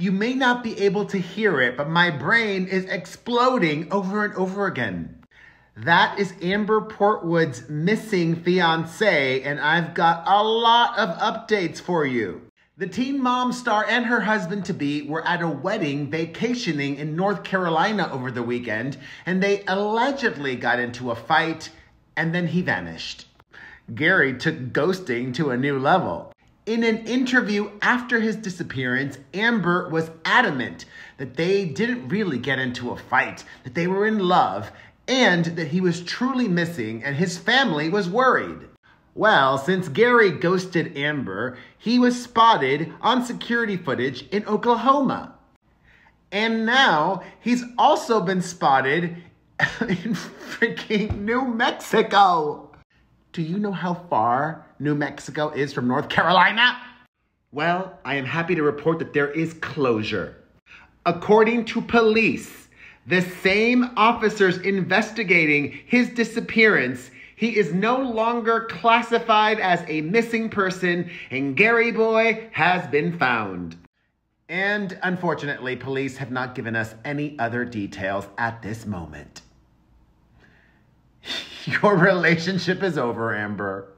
You may not be able to hear it, but my brain is exploding over and over again. That is Amber Portwood's missing fiance, and I've got a lot of updates for you. The teen mom star and her husband to be were at a wedding vacationing in North Carolina over the weekend, and they allegedly got into a fight, and then he vanished. Gary took ghosting to a new level. In an interview after his disappearance, Amber was adamant that they didn't really get into a fight, that they were in love, and that he was truly missing and his family was worried. Well, since Gary ghosted Amber, he was spotted on security footage in Oklahoma. And now he's also been spotted in freaking New Mexico. Do you know how far New Mexico is from North Carolina? Well, I am happy to report that there is closure. According to police, the same officers investigating his disappearance, he is no longer classified as a missing person, and Gary Boy has been found. And unfortunately, police have not given us any other details at this moment. Your relationship is over, Amber.